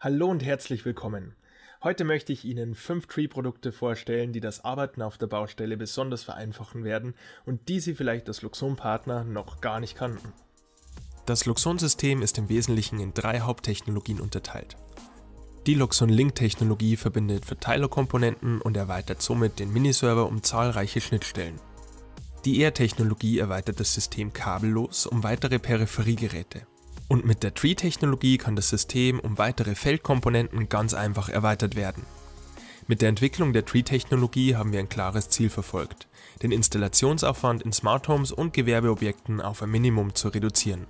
Hallo und herzlich willkommen. Heute möchte ich Ihnen fünf Tree-Produkte vorstellen, die das Arbeiten auf der Baustelle besonders vereinfachen werden und die Sie vielleicht als Luxon-Partner noch gar nicht kannten. Das Luxon-System ist im Wesentlichen in drei Haupttechnologien unterteilt. Die Luxon Link-Technologie verbindet Verteilerkomponenten und erweitert somit den Miniserver um zahlreiche Schnittstellen. Die ER-Technologie erweitert das System kabellos um weitere Peripheriegeräte. Und mit der Tree-Technologie kann das System um weitere Feldkomponenten ganz einfach erweitert werden. Mit der Entwicklung der Tree-Technologie haben wir ein klares Ziel verfolgt, den Installationsaufwand in Smart Homes und Gewerbeobjekten auf ein Minimum zu reduzieren.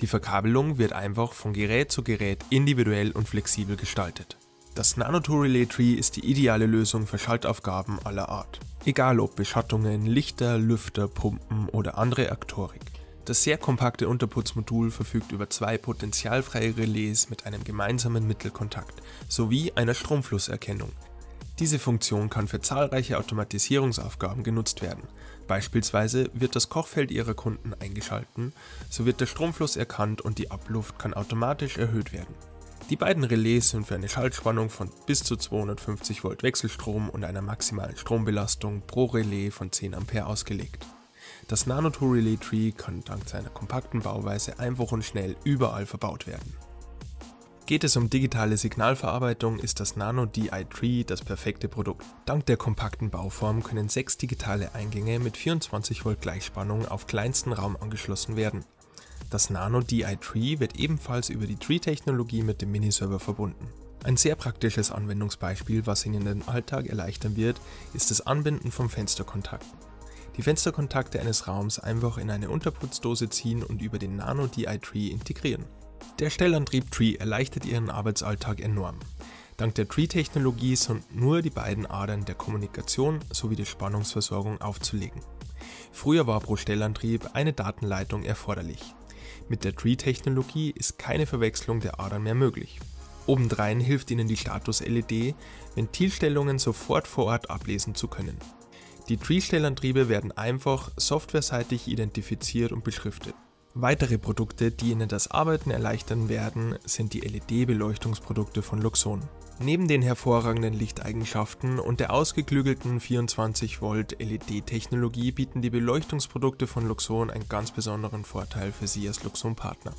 Die Verkabelung wird einfach von Gerät zu Gerät individuell und flexibel gestaltet. Das Nano2 Relay Tree ist die ideale Lösung für Schaltaufgaben aller Art. Egal ob Beschattungen, Lichter, Lüfter, Pumpen oder andere Aktorik. Das sehr kompakte Unterputzmodul verfügt über zwei potentialfreie Relais mit einem gemeinsamen Mittelkontakt sowie einer Stromflusserkennung. Diese Funktion kann für zahlreiche Automatisierungsaufgaben genutzt werden. Beispielsweise wird das Kochfeld Ihrer Kunden eingeschalten, so wird der Stromfluss erkannt und die Abluft kann automatisch erhöht werden. Die beiden Relais sind für eine Schaltspannung von bis zu 250 Volt Wechselstrom und einer maximalen Strombelastung pro Relais von 10 Ampere ausgelegt. Das Nano2 Relay Tree kann dank seiner kompakten Bauweise einfach und schnell überall verbaut werden. Geht es um digitale Signalverarbeitung, ist das Nano DI Tree das perfekte Produkt. Dank der kompakten Bauform können sechs digitale Eingänge mit 24 Volt Gleichspannung auf kleinsten Raum angeschlossen werden. Das Nano DI Tree wird ebenfalls über die Tree-Technologie mit dem Miniserver verbunden. Ein sehr praktisches Anwendungsbeispiel, was Ihnen den Alltag erleichtern wird, ist das Anbinden von Fensterkontakten die Fensterkontakte eines Raums einfach in eine Unterputzdose ziehen und über den Nano DI Tree integrieren. Der Stellantrieb Tree erleichtert Ihren Arbeitsalltag enorm. Dank der Tree-Technologie sind nur die beiden Adern der Kommunikation sowie die Spannungsversorgung aufzulegen. Früher war pro Stellantrieb eine Datenleitung erforderlich. Mit der Tree-Technologie ist keine Verwechslung der Adern mehr möglich. Obendrein hilft Ihnen die Status-LED, Ventilstellungen sofort vor Ort ablesen zu können. Die Tree-Stellantriebe werden einfach softwareseitig identifiziert und beschriftet. Weitere Produkte, die Ihnen das Arbeiten erleichtern werden, sind die LED-Beleuchtungsprodukte von Luxon. Neben den hervorragenden Lichteigenschaften und der ausgeklügelten 24 Volt LED-Technologie bieten die Beleuchtungsprodukte von Luxon einen ganz besonderen Vorteil für Sie als Luxon-Partner.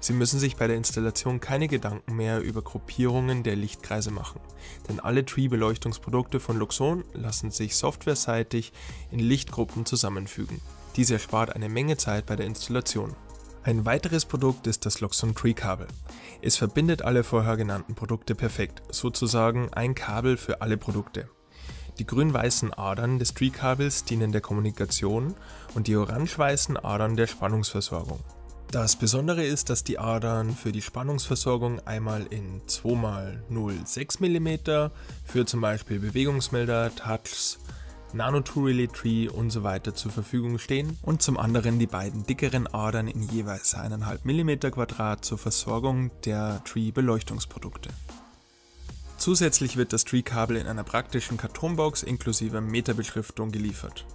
Sie müssen sich bei der Installation keine Gedanken mehr über Gruppierungen der Lichtkreise machen, denn alle Tree-Beleuchtungsprodukte von Luxon lassen sich softwareseitig in Lichtgruppen zusammenfügen. Dies erspart eine Menge Zeit bei der Installation. Ein weiteres Produkt ist das Luxon Tree Kabel. Es verbindet alle vorher genannten Produkte perfekt, sozusagen ein Kabel für alle Produkte. Die grün-weißen Adern des Tree-Kabels dienen der Kommunikation und die orange-weißen Adern der Spannungsversorgung. Das Besondere ist, dass die Adern für die Spannungsversorgung einmal in 2x0,6 mm für zum Beispiel Bewegungsmelder, Touchs, Nano2 Relay Tree und so weiter zur Verfügung stehen und zum anderen die beiden dickeren Adern in jeweils 1,5 mm Quadrat zur Versorgung der Tree Beleuchtungsprodukte. Zusätzlich wird das Tree-Kabel in einer praktischen Kartonbox inklusive Meterbeschriftung geliefert.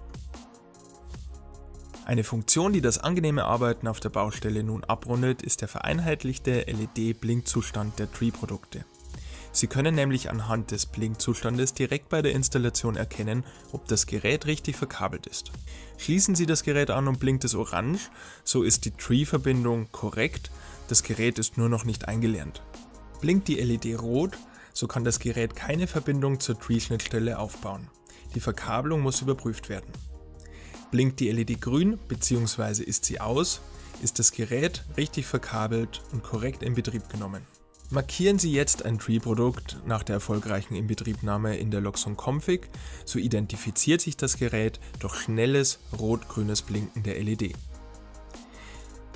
Eine Funktion, die das angenehme Arbeiten auf der Baustelle nun abrundet, ist der vereinheitlichte LED-Blinkzustand der Tree-Produkte. Sie können nämlich anhand des Blinkzustandes direkt bei der Installation erkennen, ob das Gerät richtig verkabelt ist. Schließen Sie das Gerät an und blinkt es orange, so ist die Tree-Verbindung korrekt, das Gerät ist nur noch nicht eingelernt. Blinkt die LED rot, so kann das Gerät keine Verbindung zur Tree-Schnittstelle aufbauen. Die Verkabelung muss überprüft werden. Blinkt die LED grün bzw. ist sie aus, ist das Gerät richtig verkabelt und korrekt in Betrieb genommen. Markieren Sie jetzt ein Tree-Produkt nach der erfolgreichen Inbetriebnahme in der Loxon Config, so identifiziert sich das Gerät durch schnelles rot-grünes Blinken der LED.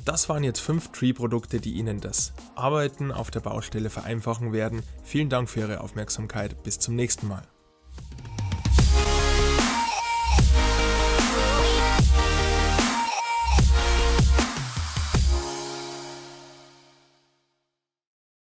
Das waren jetzt fünf Tree-Produkte, die Ihnen das Arbeiten auf der Baustelle vereinfachen werden. Vielen Dank für Ihre Aufmerksamkeit. Bis zum nächsten Mal.